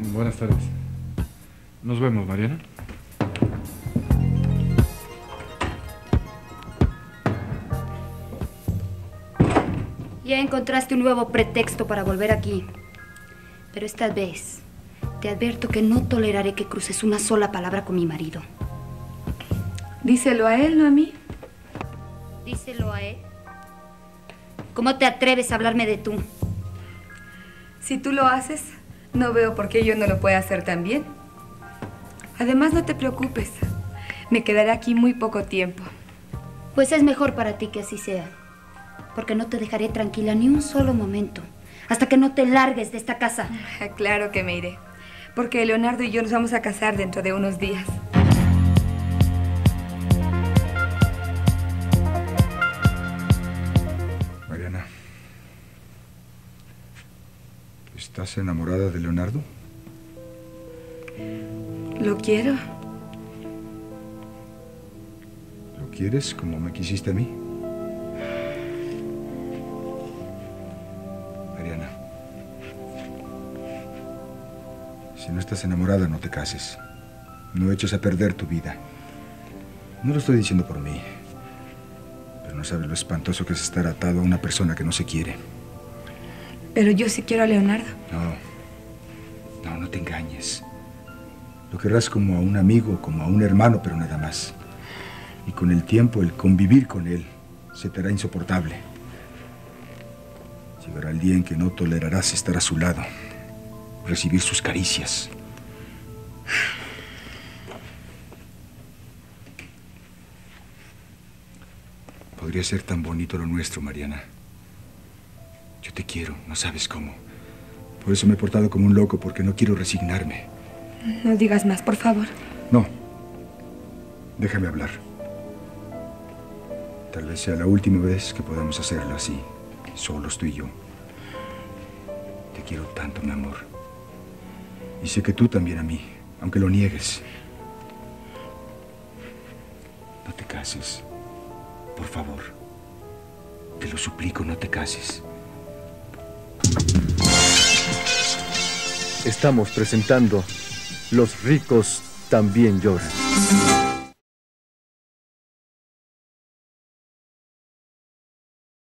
Buenas tardes. Nos vemos, Mariana. Ya encontraste un nuevo pretexto para volver aquí. Pero esta vez te advierto que no toleraré que cruces una sola palabra con mi marido. Díselo a él, no a mí. Díselo a él. ¿Cómo te atreves a hablarme de tú? Si tú lo haces, no veo por qué yo no lo pueda hacer también. Además, no te preocupes. Me quedaré aquí muy poco tiempo. Pues es mejor para ti que así sea. Porque no te dejaré tranquila ni un solo momento. Hasta que no te largues de esta casa. Claro que me iré. Porque Leonardo y yo nos vamos a casar dentro de unos días. ¿Estás enamorada de Leonardo? Lo quiero. ¿Lo quieres como me quisiste a mí? Mariana. Si no estás enamorada, no te cases. No eches a perder tu vida. No lo estoy diciendo por mí. Pero no sabes lo espantoso que es estar atado a una persona que no se quiere. Pero yo sí quiero a Leonardo. No. No, no te engañes. Lo querrás como a un amigo, como a un hermano, pero nada más. Y con el tiempo, el convivir con él se te hará insoportable. Llegará el día en que no tolerarás estar a su lado, recibir sus caricias. Podría ser tan bonito lo nuestro, Mariana. Yo te quiero, no sabes cómo. Por eso me he portado como un loco, porque no quiero resignarme. No digas más, por favor. No. Déjame hablar. Tal vez sea la última vez que podamos hacerlo así, solos tú y yo. Te quiero tanto, mi amor. Y sé que tú también a mí, aunque lo niegues. No te cases. Por favor. Te lo suplico, no te cases. Estamos presentando Los ricos también lloran.